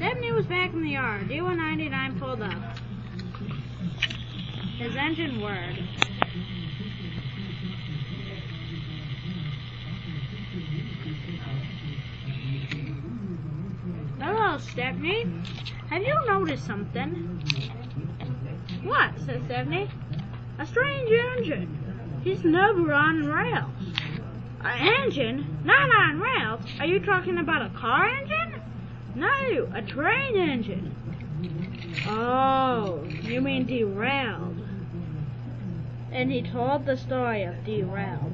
Stepney was back in the yard. D199 pulled up. His engine whirred. Hello, Stepney. Have you noticed something? What? said Stepney. A strange engine. He's never on rails. An engine? Not on rails? Are you talking about a car engine? No, a train engine. Oh, you mean derailed. And he told the story of derailed.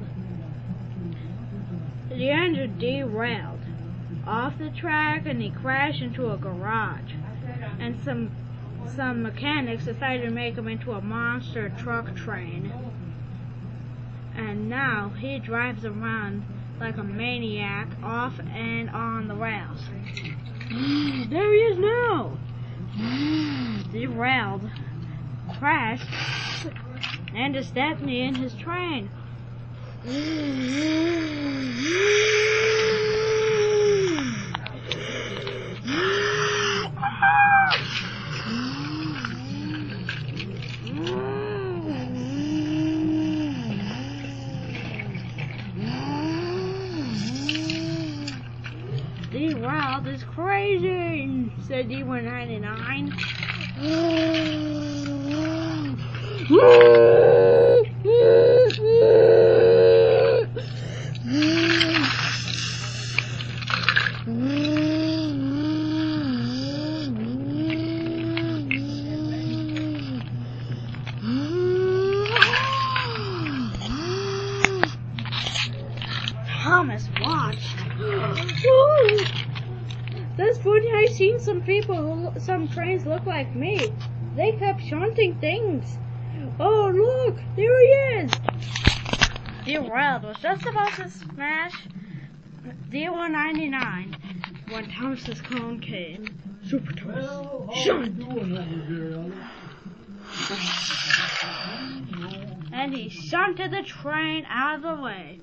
The engine derailed off the track and he crashed into a garage. And some some mechanics decided to make him into a monster truck train. And now he drives around like a maniac off and on the rails. there he is now. Derailed, crashed, and a Stepney in his train. D-Wild is crazy, said D199. Thomas watched. That's funny. I seen some people, who, some trains look like me. They kept shunting things. Oh, look, there he is. The world was just about to smash D199 when Thomas's cone came. Super Thomas, shunt! And he shunted the train out of the way.